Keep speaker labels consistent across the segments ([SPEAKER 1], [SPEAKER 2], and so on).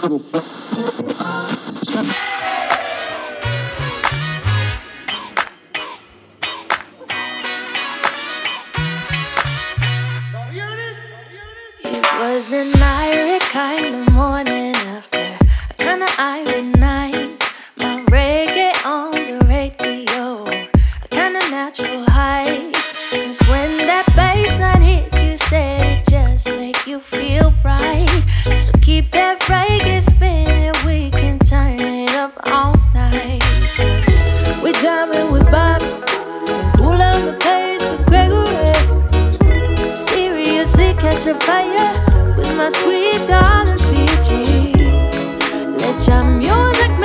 [SPEAKER 1] It was an irie kind And cool on the pace with Gregory. Seriously catch a fire with my sweet darling Fiji. Let your music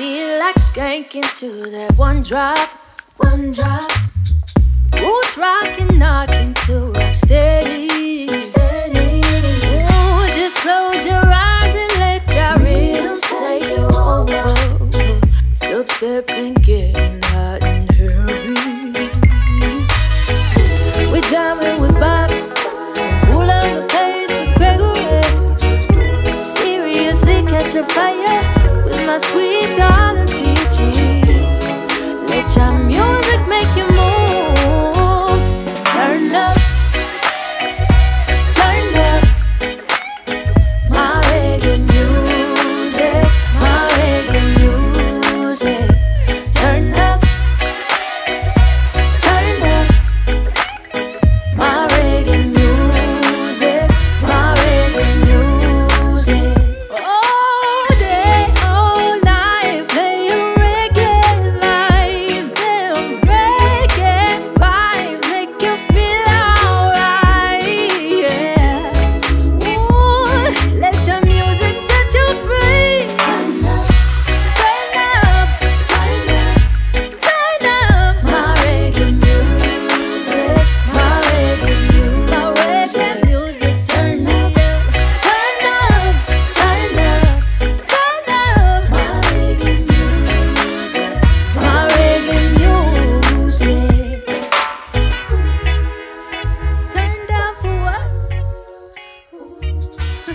[SPEAKER 1] feel like skanking to that one drop, one drop. Roots rocking, knocking to rock steady, steady. Oh, just close your eyes and let your rhythms take you over. Dubstep and getting hot and heavy. We're jamming with Bob my sweet darling Fiji. Let your music make you move.